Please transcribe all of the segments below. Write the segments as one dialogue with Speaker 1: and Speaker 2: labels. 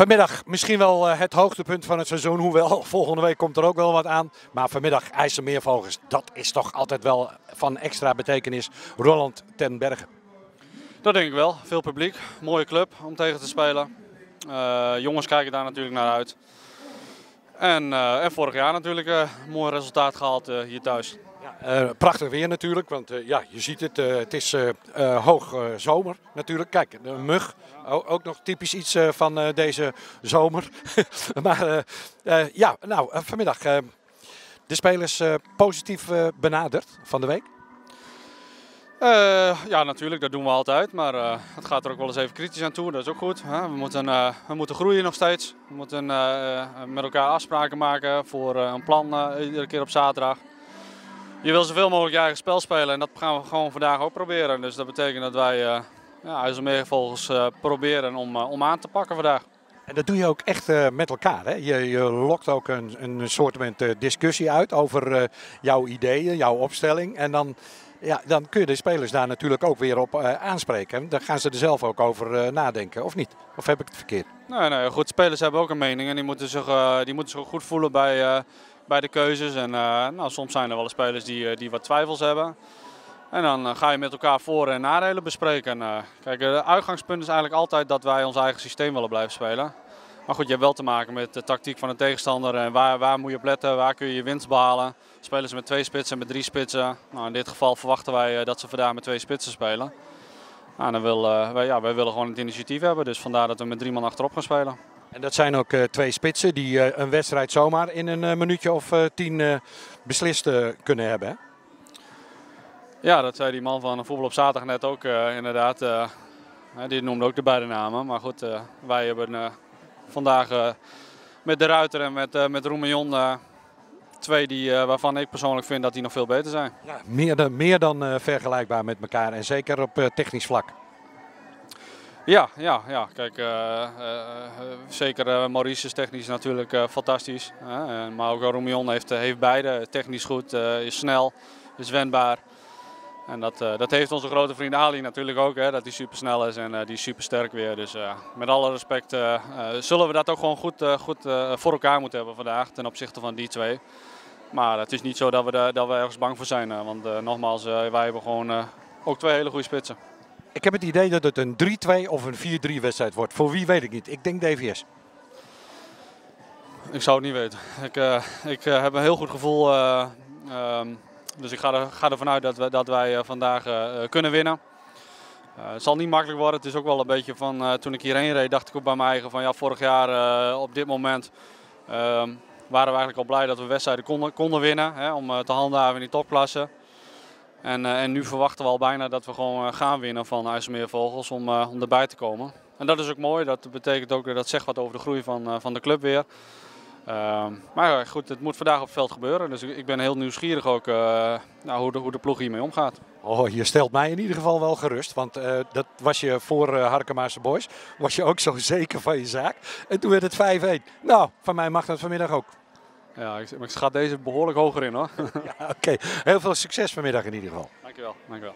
Speaker 1: Vanmiddag misschien wel eh, het hoogtepunt van het seizoen. Hoewel, volgende week komt er ook wel wat aan. Maar vanmiddag IJsselmeervogels, dat is toch altijd wel van extra betekenis. Roland ten Berge.
Speaker 2: Dat denk ik wel. Veel publiek. Mooie club om tegen te spelen. Uh, jongens kijken daar natuurlijk naar uit. En, uh, en vorig jaar natuurlijk een mooi resultaat gehaald hier thuis.
Speaker 1: Uh, prachtig weer natuurlijk, want uh, ja, je ziet het, uh, het is hoog zomer natuurlijk. Kijk, de mug, ook nog typisch iets van deze zomer. maar ja, nou, vanmiddag de spelers positief benaderd van de week.
Speaker 2: ja, natuurlijk, dat doen we altijd. Maar het gaat er ook wel eens even kritisch aan toe. Dat is ook goed. Hè? We, moeten, we moeten groeien nog steeds. We moeten met elkaar afspraken maken voor een plan iedere keer op zaterdag je wil zoveel mogelijk je eigen spel spelen en dat gaan we gewoon vandaag ook proberen. Dus dat betekent dat wij uh, ja, IJsselmeervogels uh, proberen om, uh, om aan te pakken vandaag.
Speaker 1: En dat doe je ook echt uh, met elkaar. Hè? Je, je lokt ook een, een soort discussie uit over jouw ideeën, jouw opstelling. En dan, ja, dan kun je de spelers daar natuurlijk ook weer op aanspreken. Dan gaan ze er zelf ook over nadenken, of niet? Of heb ik het verkeerd?
Speaker 2: Nee, nee, goed. Spelers hebben ook een mening en die moeten zich, die moeten zich goed voelen bij bij de keuzes. En uh, nou, soms zijn er wel spelers die, die wat twijfels hebben. En dan uh, ga je met elkaar voor- en nadelen bespreken. En, kijk, het uitgangspunt is eigenlijk altijd dat wij ons eigen systeem willen blijven spelen. Maar goed, je hebt wel te maken met de tactiek van de tegenstander. En waar, waar moet je op waar kun je je winst behalen. Spelen ze met twee spitsen en met drie spitsen. Nou, in dit geval verwachten wij dat ze vandaag met twee spitsen spelen. Nou, dan wil, wij, ja, wij willen gewoon het initiatief hebben. Dus vandaar dat we met drie man achterop gaan spelen.
Speaker 1: En dat zijn ook uh, twee spitsen die uh, een wedstrijd zomaar in een uh, minuutje of tien beslist kunnen hebben. Hè?
Speaker 2: Ja, dat zei die man van voetbal op zaterdag net ook inderdaad. die noemde ook de beide namen. Maar goed, wij hebben vandaag met de Ruiter en met, met twee die, waarvan ik persoonlijk vind dat die nog veel beter zijn.
Speaker 1: Ja, meer dan, meer dan vergelijkbaar met elkaar en zeker op technisch vlak.
Speaker 2: Ja, ja, ja. kijk, uh, uh, zeker uh, Maurice is technisch natuurlijk fantastisch. maar ook Roemion heeft, heeft beide. Technisch goed, is snel, is wendbaar. En dat, dat heeft onze grote vriend Ali natuurlijk ook, hè, dat hij super snel is en die is super sterk weer. Dus met alle respect zullen we dat ook gewoon goed, goed voor elkaar moeten hebben vandaag ten opzichte van die twee. Maar het is niet zo dat we, dat we ergens bang voor zijn, want nogmaals, wij hebben gewoon ook twee hele goede spitsen.
Speaker 1: Ik heb het idee dat het een 3-2 of een 4-3 wedstrijd wordt. Voor wie weet ik niet. Ik denk DVS.
Speaker 2: Ik zou het niet weten. Ik, uh, ik uh, heb een heel goed gevoel. Uh, um, dus ik ga, er, ga ervan uit dat, we, dat wij vandaag kunnen winnen. het zal niet makkelijk worden. Het is ook wel een beetje van toen ik hierheen reed, dacht ik ook bij mijn eigen van ja, vorig jaar op dit moment waren we eigenlijk al blij dat we wedstrijden konden, konden winnen. Hè, om te handhaven in die topklasse. En, uh, en nu verwachten we al bijna dat we gewoon uh, gaan winnen van IJsselmeervogels om, uh, om erbij te komen. En dat is ook mooi. Dat betekent ook dat zegt wat over de groei van, van de club weer. Ehm, maar goed, het moet vandaag op het veld gebeuren. Dus ik ben heel nieuwsgierig ook nou, hoe, de, hoe de ploeg hiermee omgaat.
Speaker 1: Oh, je stelt mij in ieder geval wel gerust. Want dat was je voor Harkemaarse Boys. Was je ook zo zeker van je zaak. En toen werd het 5-1. Nou, van mij mag dat vanmiddag ook.
Speaker 2: Ja, ik, ik schat deze behoorlijk hoger in hoor.
Speaker 1: ja, Oké, heel veel succes vanmiddag in ieder geval.
Speaker 2: Dankjewel, dankjewel.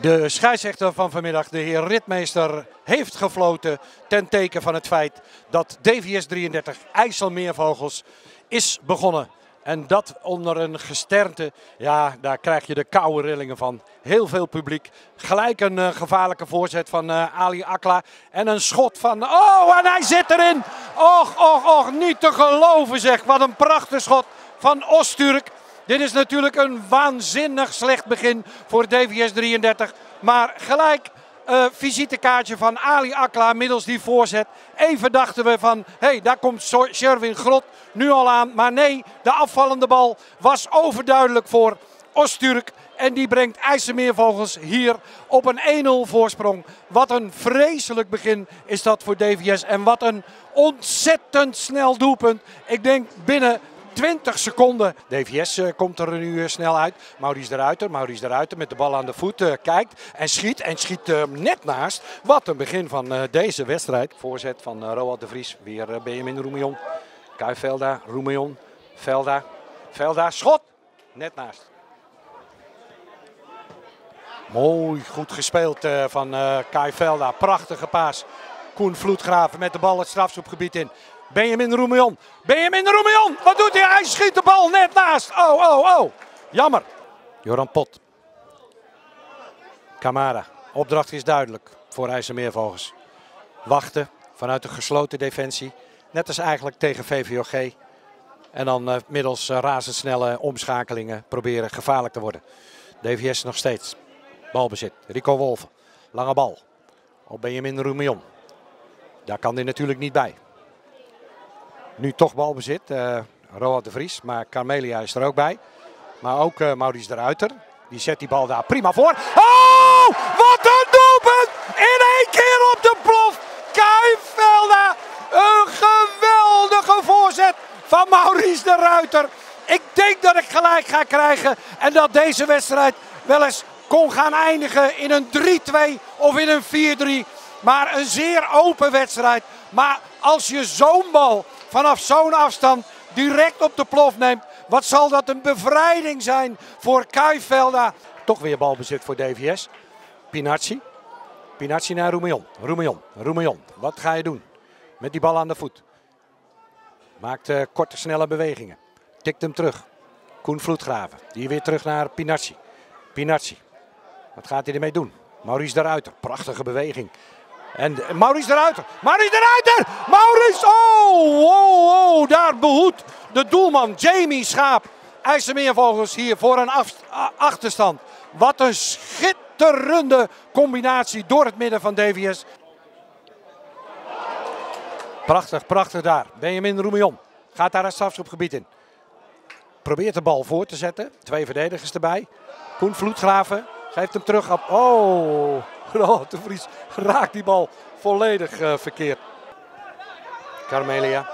Speaker 1: De scheidsrechter van vanmiddag, de heer Ritmeester, heeft gefloten ten teken van het feit dat DVS 33 IJsselmeervogels is begonnen. En dat onder een gesternte, ja, daar krijg je de koude rillingen van. Heel veel publiek. Gelijk een uh, gevaarlijke voorzet van uh, Ali Akla. En een schot van, oh, en hij zit erin. Och, och, och, niet te geloven zeg. Wat een prachtig schot van Osturk. Dit is natuurlijk een waanzinnig slecht begin voor DVS 33. Maar gelijk uh, visitekaartje van Ali Akla middels die voorzet. Even dachten we van, hé, hey, daar komt Sherwin Grot nu al aan. Maar nee, de afvallende bal was overduidelijk voor Osturk. En die brengt IJsselmeervogels hier op een 1-0 voorsprong. Wat een vreselijk begin is dat voor DVS. En wat een ontzettend snel doelpunt. Ik denk binnen 20 seconden. DVS uh, komt er nu uh, snel uit. Maurice de Ruiter, Maurice met de bal aan de voet uh, kijkt en schiet. En schiet net naast. Wat een begin van deze wedstrijd. Voorzet van Roald de Vries. Weer Benjamin Roemion. Kuivelda, Roemion, Velda. Velda, schot. Net naast. Mooi, goed gespeeld van Kai Velda. Prachtige paas. Koen Vloedgraven met de bal het strafschopgebied in. Benjamin Roemion. Benjamin Roemion. Wat doet hij? Hij schiet de bal net naast. Oh, oh, oh. Jammer. Joran Pot. Camara. Opdracht is duidelijk voor IJsselmeervogels. Wachten vanuit de gesloten defensie. Net als eigenlijk tegen VVOG. En dan uh, middels uh, razendsnelle omschakelingen proberen gevaarlijk te worden. DVS nog steeds. Balbezit. Rico Wolven. Lange bal. Op Benjamin Roemion. Daar kan hij natuurlijk niet bij. Nu toch balbezit. Uh, Roald de Vries. Maar Carmelia is er ook bij. Maar ook uh, Maurice de Ruiter. Die zet die bal daar prima voor. Oh! Wat een doelpunt! In één keer op de plof. Kuivelda. Een geweldige voorzet van Maurice de Ruiter. Ik denk dat ik gelijk ga krijgen. En dat deze wedstrijd wel eens kon gaan eindigen in een 3-2 of in een 4-3. Maar een zeer open wedstrijd. Maar als je zo'n bal vanaf zo'n afstand direct op de plof neemt. Wat zal dat een bevrijding zijn voor Kuivelda. Toch weer balbezit voor DVS. Pinacci. Pinacci naar Roemion. Roemion. Roemion. Wat ga je doen? Met die bal aan de voet. Maakt uh, korte, snelle bewegingen. Tikt hem terug. Koen Vloedgraven. Die weer terug naar Pinacci. Pinacci. Wat gaat hij ermee doen? Maurice de Ruiter. Prachtige beweging. En Maurice de Ruiter. Maurice de Ruiter! Maurice! Oh. Daar behoedt de doelman Jamie Schaap. IJsselmeervogels hier voor een achterstand. Wat een schitterende combinatie door het midden van DVS. Prachtig, prachtig daar. Benjamin Roemion gaat daar het gebied in. Probeert de bal voor te zetten. Twee verdedigers erbij. Koen Vloedgraven geeft hem terug op. Oh, de Vries raakt die bal volledig uh, verkeerd. Carmelia.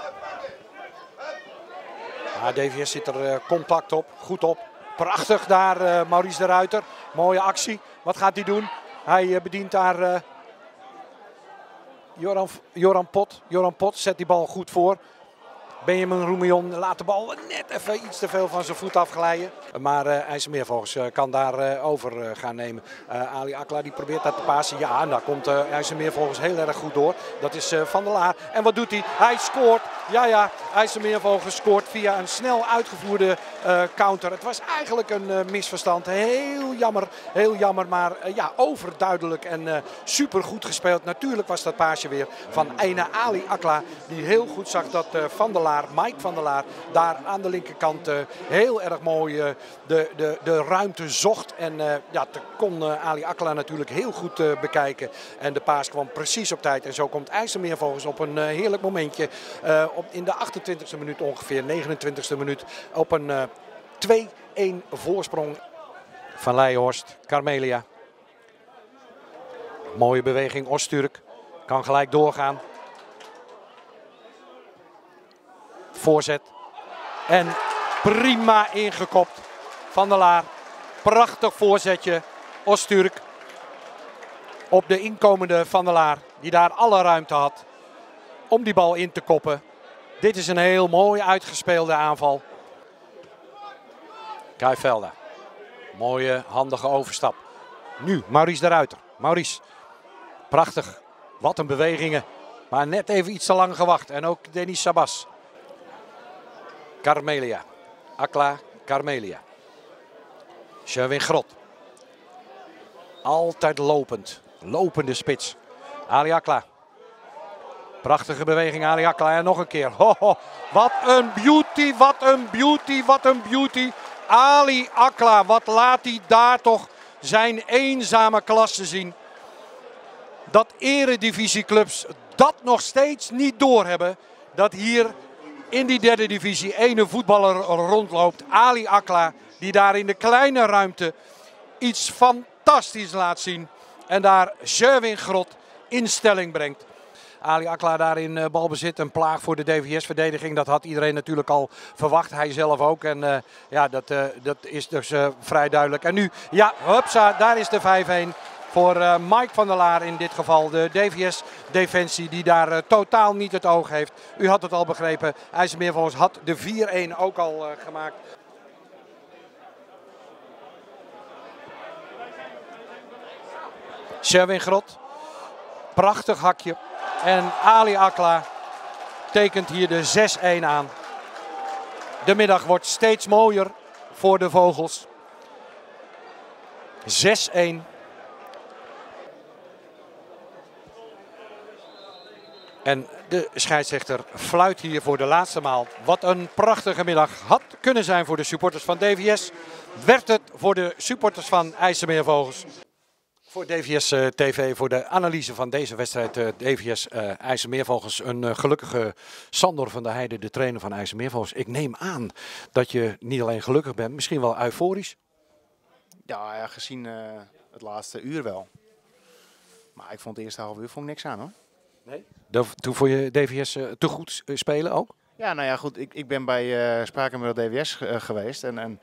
Speaker 1: Ja, DVS zit er uh, compact op, goed op. Prachtig daar uh, Maurice de Ruiter. Mooie actie. Wat gaat hij doen? Hij bedient daar Joran, Joran Pot. Joran Pot zet die bal goed voor. Benjamin Roemion laat de bal net even iets te veel van zijn voet afglijden. Maar uh, IJsselmeervogels uh, kan daar uh, over gaan nemen. Ali Akla die probeert dat te pasen. Ja, en daar komt IJsselmeervogels heel erg goed door. Dat is Van der Laar. En wat doet hij? Hij scoort. Ja, ja, IJsselmeervogels scoort via een snel uitgevoerde counter. Het was eigenlijk een misverstand. Heel jammer, heel jammer. Maar ja, overduidelijk en super goed gespeeld. Natuurlijk was dat paasje weer van Eina Ali Akla. Die heel goed zag dat Van der Laar Mike van der Laar, daar aan de linkerkant heel erg mooi de, de, de ruimte zocht. En ja, dat kon Ali Akla natuurlijk heel goed bekijken. En de paas kwam precies op tijd. En zo komt IJsselmeer volgens op een heerlijk momentje. In de 28e minuut ongeveer, 29e minuut, op een 2-1 voorsprong. Van Leijenhorst, Carmelia. Mooie beweging, Osturk. Kan gelijk doorgaan. Voorzet. En prima ingekopt van der Laar. Prachtig voorzetje. Osturk op de inkomende van der Laar. Die daar alle ruimte had om die bal in te koppen. Dit is een heel mooi uitgespeelde aanval. Kai Velda. Mooie, handige overstap. Nu Maurice de Ruiter. Maurice. Prachtig. Wat een bewegingen. Maar net even iets te lang gewacht. En ook Denis Sabas. Carmelia. Akla Carmelia. Sherwin Grot. Altijd lopend. Lopende spits. Ali Akla. Prachtige beweging Ali Akla. En nog een keer. Ho. Wat een beauty, wat een beauty, wat een beauty. Ali Akla, wat laat hij daar toch zijn eenzame klasse zien. Dat eredivisieclubs dat nog steeds niet doorhebben. Dat hier in die derde divisie ene voetballer rondloopt. Ali Akla, die daar in de kleine ruimte iets fantastisch laat zien. En daar Sherwin Grot in stelling brengt. Ali Akla daar in uh, balbezit. Een plaag voor de DVS-verdediging. Dat had iedereen natuurlijk al verwacht. Hij zelf ook. En uh, ja, dat, uh, dat is dus vrij duidelijk. En nu, ja, hupsa, daar is de 5-1 voor Mike van der Laar in dit geval. De DVS-defensie die daar totaal niet het oog heeft. U had het al begrepen. IJsselmeervogels had de 4-1 ook al gemaakt. Sherwin Grot. Prachtig hakje. En Ali Akla tekent hier de 6-1 aan. De middag wordt steeds mooier voor de Vogels. 6-1. En de scheidsrechter fluit hier voor de laatste maal. Wat een prachtige middag had kunnen zijn voor de supporters van DVS. Werd het voor de supporters van IJsselmeervogels. Voor DVS uh, TV, voor de analyse van deze wedstrijd, uh, DVS uh, IJsselmeervogels. Een gelukkige Sander van der Heijden, de trainer van IJsselmeervogels. Ik neem aan dat je niet alleen gelukkig bent, misschien wel euforisch.
Speaker 3: Ja, ja gezien het laatste uur wel. Maar ik vond het eerste half uur vond ik niks aan hoor.
Speaker 1: Nee? Toen vond je DVS te goed spelen ook?
Speaker 3: Ja, nou ja, goed. Ik, ik ben bij uh, Sprakenmiddag DWS geweest. En, en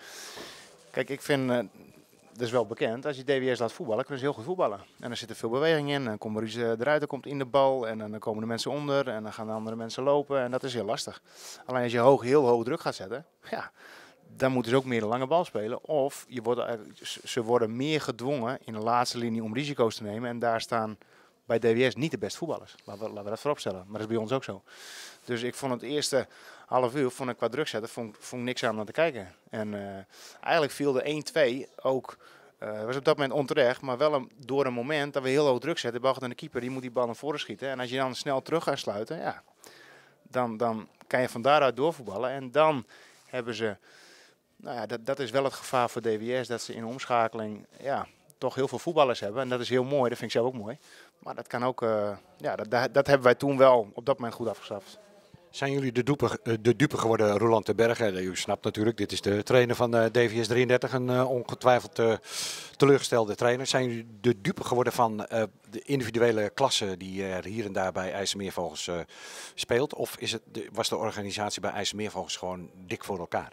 Speaker 3: kijk, ik vind dat is wel bekend. Als je DWS laat voetballen, kunnen ze heel goed voetballen. En er zit er veel beweging in. En komt Maurice eruit, dan komt in de bal. En dan komen de mensen onder. En dan gaan de andere mensen lopen. En dat is heel lastig. Alleen als je hoog, heel hoog druk gaat zetten, ja, dan moeten ze ook meer de lange bal spelen. Of je wordt, ze worden meer gedwongen in de laatste linie om risico's te nemen. En daar staan bij DWS niet de beste voetballers. Laten we, laten we dat voorop stellen. Maar dat is bij ons ook zo. Dus ik vond het eerste half uur vond ik qua druk zetten, vond, vond niks aan om te kijken. En uh, eigenlijk viel de 1-2 ook, uh, was op dat moment onterecht, maar wel een, door een moment dat we heel hoog druk zetten. Bal de keeper, die moet die bal naar voren schieten. En als je dan snel terug gaat sluiten, ja, dan, dan kan je van daaruit doorvoetballen. En dan hebben ze, nou ja, dat, dat is wel het gevaar voor DWS, dat ze in omschakeling, ja, toch heel veel voetballers hebben. En dat is heel mooi, dat vind ik zelf ook mooi. Maar dat kan ook, uh, ja, dat, dat, hebben wij toen wel op dat moment goed afgestraft.
Speaker 1: Zijn jullie de dupe, eh, de dupe geworden, Roland de Bergen? U snapt natuurlijk, dit is de trainer van eh, DVS 33, een uh, ongetwijfeld teleurgestelde trainer. Zijn jullie de dupe geworden van de individuele klasse die er hier en daar bij IJsselmeervogels speelt? Of is het was de organisatie bij IJsselmeervogels gewoon dik voor elkaar?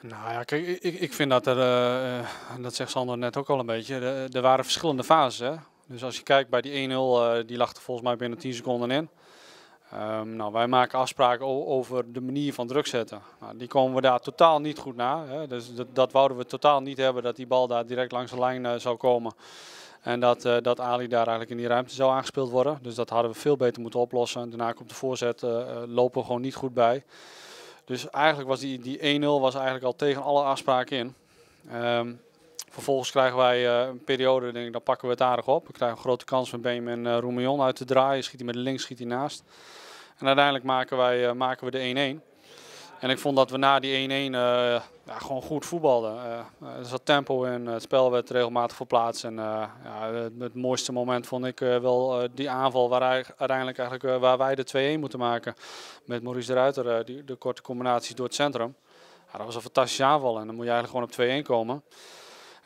Speaker 2: Nou ja, ik, ik vind dat er, dat zegt Sander net ook al een beetje, er waren verschillende fases. Dus als je kijkt bij die 1-0, die lag er volgens mij binnen 10 seconden in. Um, nou, wij maken afspraken over de manier van druk zetten. Nou, die komen we daar totaal niet goed na. Hè. Dus dat, wouden we totaal niet hebben, dat die bal daar direct langs de lijn uh, zou komen. En dat, uh, dat Ali daar eigenlijk in die ruimte zou aangespeeld worden. Dus dat hadden we veel beter moeten oplossen. Daarna komt de voorzet, uh, lopen we gewoon niet goed bij. Dus eigenlijk was die, die 1-0 was eigenlijk al tegen alle afspraken in. Um, vervolgens krijgen wij een periode, denk ik, dan pakken we het aardig op. We krijgen een grote kans van Benjamin uh, Roemillon uit te draaien. Schiet hij met links, schiet hij naast. En uiteindelijk maken, wij, uh, maken we de 1-1. En ik vond dat we na die 1-1 uh, ja, gewoon goed voetbalden. Uh, er zat tempo in, het spel werd regelmatig verplaatst. En ja, het, mooiste moment vond ik wel die aanval waar uiteindelijk eigenlijk, waar wij de 2-1 moeten maken. Met Maurice de Ruiter, die, de korte combinatie door het centrum. Ja, dat was een fantastische aanval en dan moet je eigenlijk gewoon op 2-1 komen.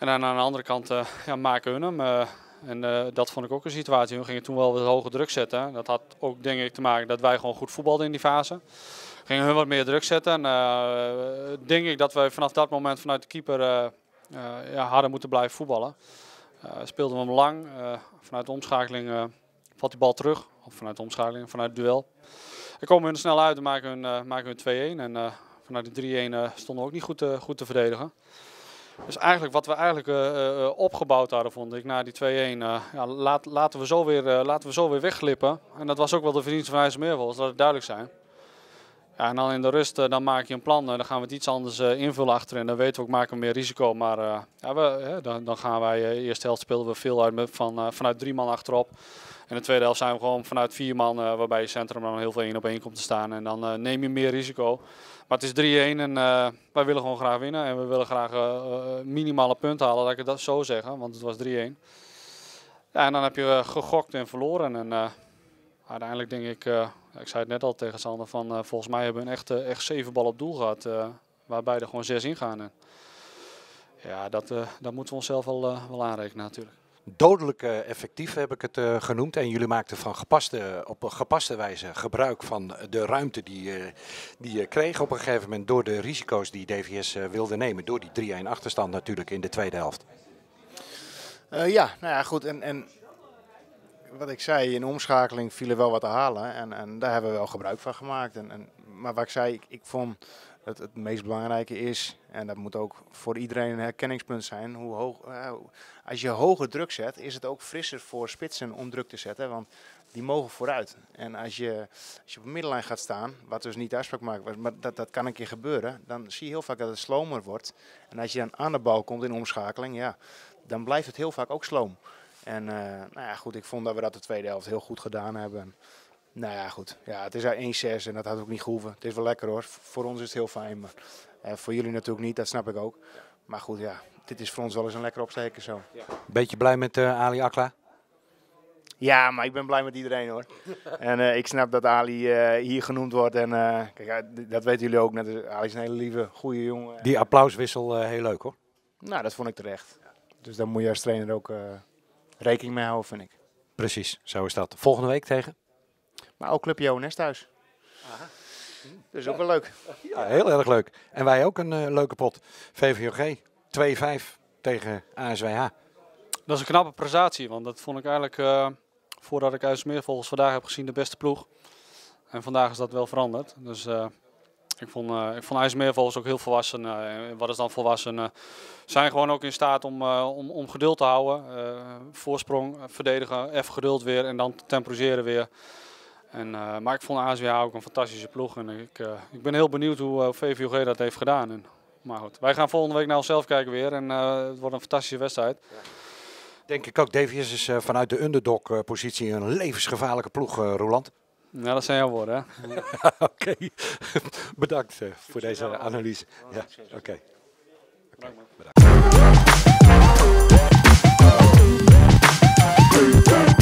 Speaker 2: En aan de andere kant ja, maken hun hem. En uh, dat vond ik ook een situatie. We gingen toen wel wat hoge druk zetten. Dat had ook denk ik te maken dat wij gewoon goed voetbalden in die fase. Gingen hun wat meer druk zetten. En denk ik dat wij vanaf dat moment vanuit de keeper ja, harder moeten blijven voetballen. speelden we hem lang. vanuit de omschakeling valt die bal terug. Of vanuit de omschakeling, vanuit het duel. Dan komen hun snel uit en maken hun, maken hun 2-1. En vanuit de 3-1 stonden we ook niet goed, goed te verdedigen. Dus eigenlijk wat we eigenlijk uh, opgebouwd hadden, vond ik, na die 2-1, uh, ja, laten, we zo weer, laten we zo weer wegglippen. En dat was ook wel de verdienste van IJsselmeervogels, dat het duidelijk zijn. Ja, en dan in de rust, dan maak je een plan, dan gaan we het iets anders invullen achterin. Dan weten we ook, maken we meer risico. Maar ja, we, dan, dan gaan wij, eerste helft spelen we veel uit met, van, vanuit drie man achterop. En de tweede helft zijn we gewoon vanuit vier man, waarbij je centrum dan heel veel één op één komt te staan. En dan neem je meer risico. Maar het is 3-1 en uh, wij willen gewoon graag winnen. En we willen graag minimale punten halen, laat ik dat zo zeggen. Want het was 3-1. Ja, en dan heb je gegokt en verloren. En uiteindelijk denk ik, ik zei het net al tegen Sander, van volgens mij hebben we echt, echt zeven ballen op doel gehad. waarbij er gewoon zes ingaan. Ja, dat, dat moeten we onszelf wel, wel aanrekenen natuurlijk
Speaker 1: dodelijk effectief heb ik het uh, genoemd. En jullie maakten van gepaste, op een gepaste wijze gebruik van de ruimte die, uh, die je kreeg op een gegeven moment door de risico's die DVS uh, wilde nemen. Door die 3-1 achterstand natuurlijk in de tweede helft.
Speaker 3: ja, nou ja, goed. En, en wat ik zei, in omschakeling viel er wel wat te halen. En, en daar hebben we wel gebruik van gemaakt. En, en, maar wat ik zei, ik, ik vond het, het meest belangrijke is, en dat moet ook voor iedereen een herkenningspunt zijn, hoe hoog, uh, als je hoge druk zet, is het ook frisser voor spitsen om druk te zetten, want die mogen vooruit. En als je, als je op de middenlijn gaat staan, wat dus niet de afspraak maakt, maar dat, dat kan een keer gebeuren, dan zie je heel vaak dat het slomer wordt. En als je dan aan de bal komt in omschakeling, ja, dan blijft het heel vaak ook sloom. En uh, nou ja, goed, ik vond dat we dat de tweede helft heel goed gedaan hebben. Nou ja, goed. Ja, het is er 1-6 en dat had ook niet gehoeven. Het is wel lekker hoor. Voor ons is het heel fijn, maar uh, voor jullie natuurlijk niet, dat snap ik ook. Maar goed, ja, dit is voor ons wel eens een lekker opsteken zo. Ja.
Speaker 1: Beetje blij met uh, Ali Akla?
Speaker 3: Ja, maar ik ben blij met iedereen hoor. en uh, ik snap dat Ali uh, hier genoemd wordt. En kijk, dat weten jullie ook. Net, Ali is een hele lieve, goede jongen.
Speaker 1: Die applauswissel heel leuk hoor.
Speaker 3: Nou, dat vond ik terecht. Dus daar moet je als trainer ook rekening mee houden, vind ik.
Speaker 1: Precies, zo is dat. Volgende week tegen?
Speaker 3: Maar ook Club Johannes thuis. Aha. Dus ook wel leuk.
Speaker 1: Ja, heel erg leuk. En wij ook een leuke pot. VVOG 2-5 tegen ASWH.
Speaker 2: Dat is een knappe prestatie, want dat vond ik eigenlijk voordat ik IJsselmeervogels vandaag heb gezien de beste ploeg. En vandaag is dat wel veranderd. Dus uh, ik vond, uh, ik vond IJsselmeervogels ook heel volwassen. Uh, wat is dan volwassen? zijn gewoon ook in staat om, om, om geduld te houden. voorsprong, verdedigen, even geduld weer en dan temporiseren weer. En, maar ik vond ASWA ook een fantastische ploeg. En ik, ik ben heel benieuwd hoe VVOG dat heeft gedaan. En, maar goed, wij gaan volgende week naar onszelf kijken weer. En het wordt een fantastische wedstrijd. Ja.
Speaker 1: Denk ik ook. Davies is uh, vanuit de underdog-positie een levensgevaarlijke ploeg, uh, Roland.
Speaker 2: Ja, dat zijn jouw woorden.
Speaker 1: Oké, okay. bedankt uh, voor deze analyse. Ja, oké. Okay. Okay. Bedankt.